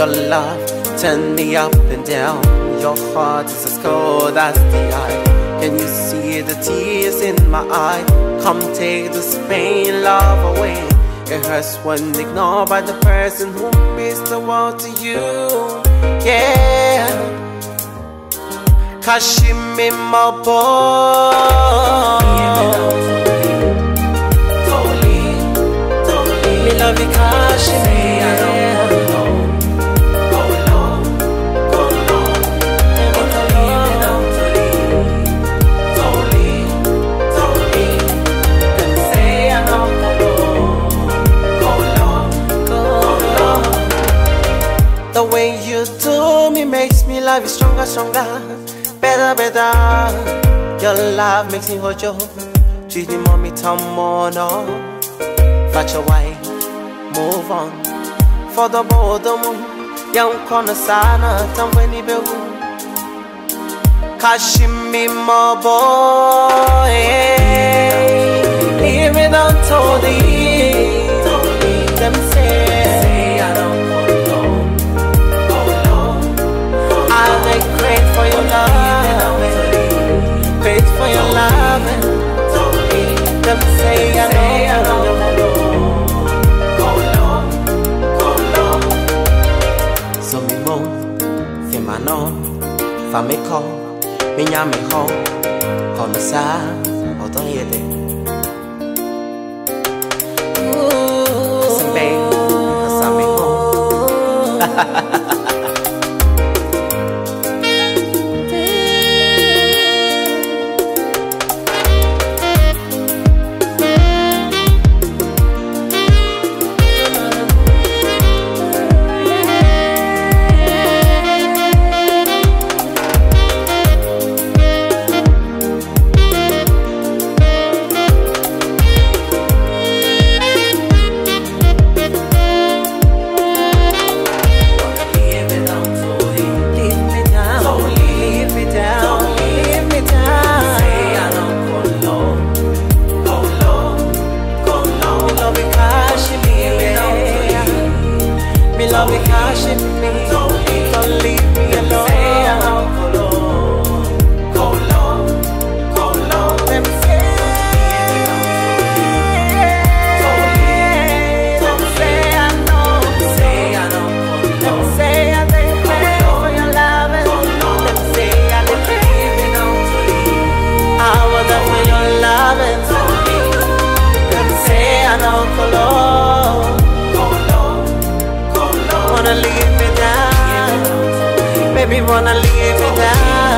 Your love turn me up and down. Your heart is as cold as the eye. Can you see the tears in my eye? Come take this pain, love away. It hurts when ignored by the person who means the world to you. Yeah. Kashimi Mabo. The way you do me makes me love you stronger, stronger, better, better. Your love makes me hold you, treat me mommy tamono. Oh. Fetch away, move on. For the boredom, young corner sana, tamweni bewu. Kashimi mo boy, leave it untold. Them fa me ko, me nya me ho, kono sa, wanna leave me down. Baby, wanna leave me down.